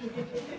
Yeah.